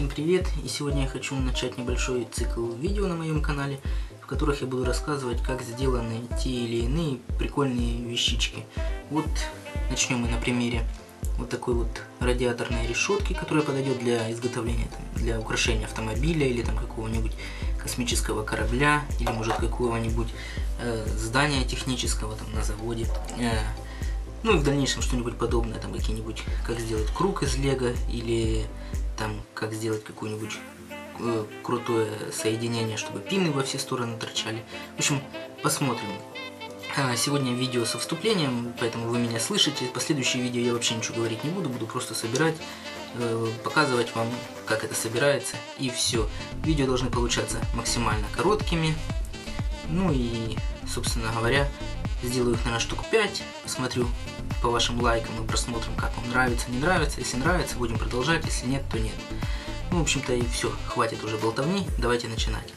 привет! И сегодня я хочу начать небольшой цикл видео на моем канале, в которых я буду рассказывать, как сделаны те или иные прикольные вещички. Вот начнем мы на примере вот такой вот радиаторной решетки, которая подойдет для изготовления, для украшения автомобиля или там какого-нибудь космического корабля, или может какого-нибудь э, здания технического там на заводе. Э, ну и в дальнейшем что-нибудь подобное, там какие-нибудь, как сделать круг из лего, или там как сделать какую-нибудь э, крутое соединение, чтобы пины во все стороны торчали. В общем, посмотрим. А, сегодня видео со вступлением, поэтому вы меня слышите. Последующие видео я вообще ничего говорить не буду, буду просто собирать, э, показывать вам, как это собирается, и все. Видео должны получаться максимально короткими. Ну и, собственно говоря, сделаю их, наверное, штук 5, посмотрю по вашим лайкам и просмотрам, как вам нравится, не нравится. Если нравится, будем продолжать, если нет, то нет. Ну, в общем-то, и все, хватит уже болтовни, давайте начинать.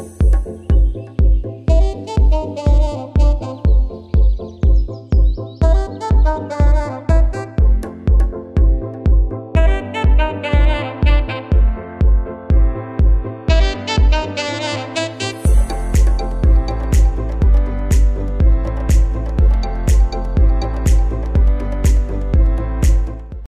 Música